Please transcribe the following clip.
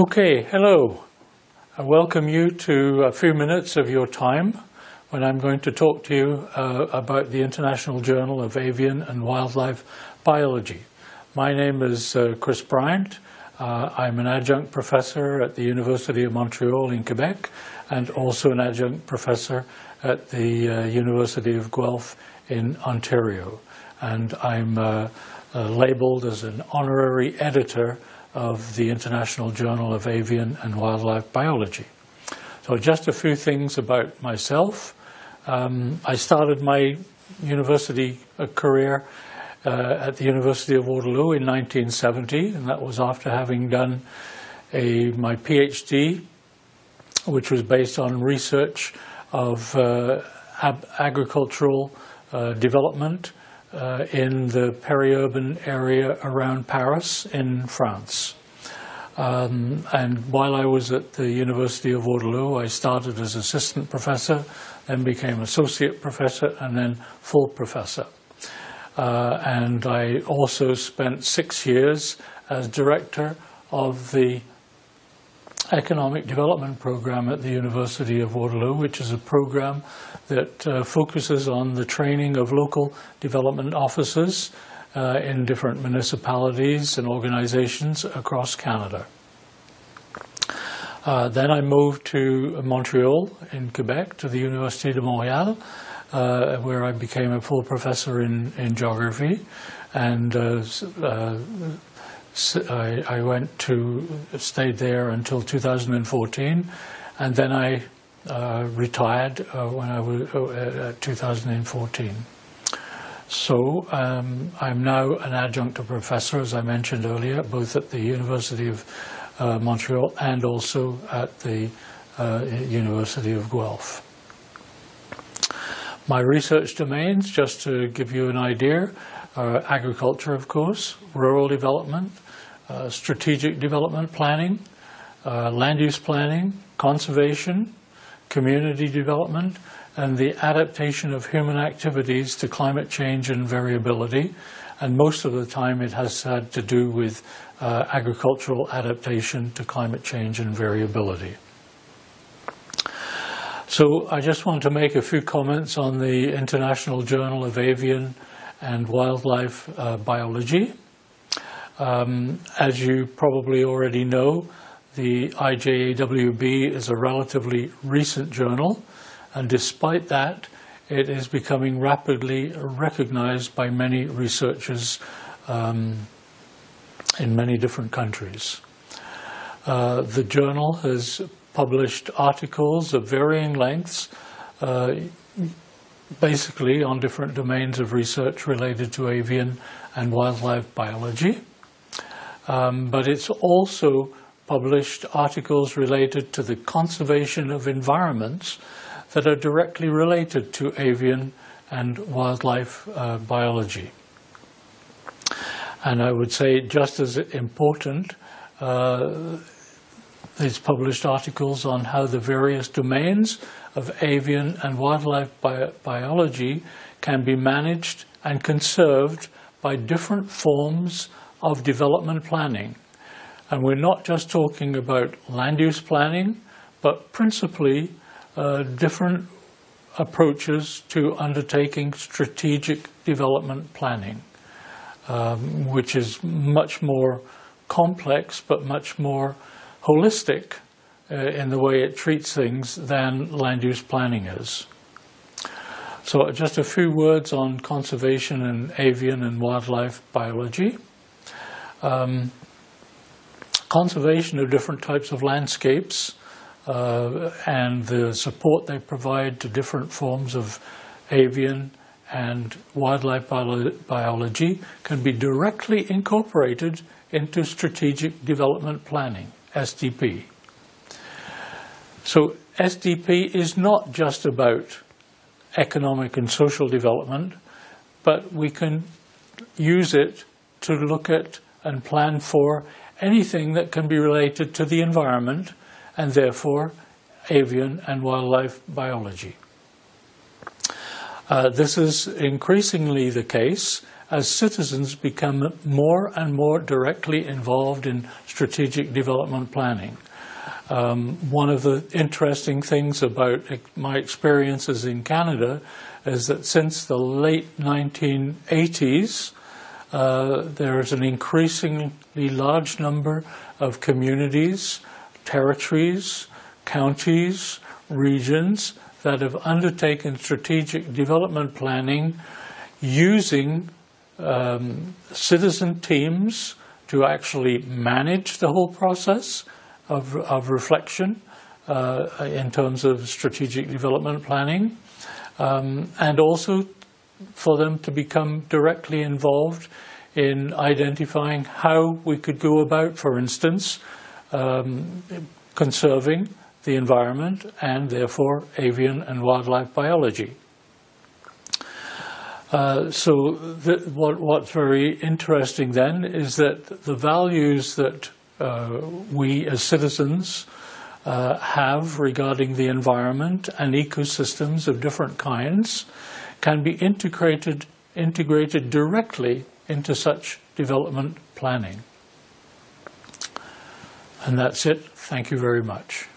Okay, hello. I welcome you to a few minutes of your time when I'm going to talk to you uh, about the International Journal of Avian and Wildlife Biology. My name is uh, Chris Bryant. Uh, I'm an adjunct professor at the University of Montreal in Quebec and also an adjunct professor at the uh, University of Guelph in Ontario. And I'm uh, uh, labeled as an honorary editor of the International Journal of Avian and Wildlife Biology. So just a few things about myself. Um, I started my university uh, career uh, at the University of Waterloo in 1970, and that was after having done a, my PhD, which was based on research of uh, agricultural uh, development uh, in the peri-urban area around Paris in France. Um, and while I was at the University of Waterloo, I started as assistant professor, then became associate professor, and then full professor. Uh, and I also spent six years as director of the Economic Development Program at the University of Waterloo, which is a program that uh, focuses on the training of local development officers uh, in different municipalities and organizations across Canada. Uh, then I moved to Montreal in Quebec to the Université de Montréal, uh, where I became a full professor in, in geography. And uh, uh, I, I, went to, stayed there until 2014. And then I uh, retired uh, when I was uh, 2014. So um, I'm now an adjunct professor, as I mentioned earlier, both at the University of uh, Montreal and also at the uh, University of Guelph. My research domains, just to give you an idea, are agriculture, of course, rural development, uh, strategic development planning, land use planning, conservation, community development, and the adaptation of human activities to climate change and variability. And most of the time it has had to do with uh, agricultural adaptation to climate change and variability. So I just want to make a few comments on the International Journal of Avian and Wildlife uh, Biology. Um, as you probably already know, the IJAWB is a relatively recent journal, and despite that, it is becoming rapidly recognized by many researchers um, in many different countries. Uh, the journal has published articles of varying lengths, uh, basically on different domains of research related to avian and wildlife biology. Um, but it's also published articles related to the conservation of environments that are directly related to avian and wildlife uh, biology. And I would say just as important, uh, these published articles on how the various domains of avian and wildlife bi biology can be managed and conserved by different forms of development planning. And we're not just talking about land use planning, but principally uh, different approaches to undertaking strategic development planning, um, which is much more complex but much more holistic uh, in the way it treats things than land use planning is. So just a few words on conservation and avian and wildlife biology. Um, conservation of different types of landscapes uh, and the support they provide to different forms of avian and wildlife bio biology can be directly incorporated into strategic development planning, SDP. So SDP is not just about economic and social development, but we can use it to look at and plan for anything that can be related to the environment and therefore avian and wildlife biology. Uh, this is increasingly the case as citizens become more and more directly involved in strategic development planning. Um, one of the interesting things about my experiences in Canada is that since the late 1980s, uh, there is an increasingly large number of communities, territories, counties, regions that have undertaken strategic development planning using um, citizen teams to actually manage the whole process of, of reflection uh, in terms of strategic development planning, um, and also for them to become directly involved in identifying how we could go about, for instance, um, conserving the environment and therefore avian and wildlife biology. Uh, so what, what's very interesting then is that the values that uh, we as citizens uh, have regarding the environment and ecosystems of different kinds can be integrated, integrated directly into such development planning. And that's it. Thank you very much.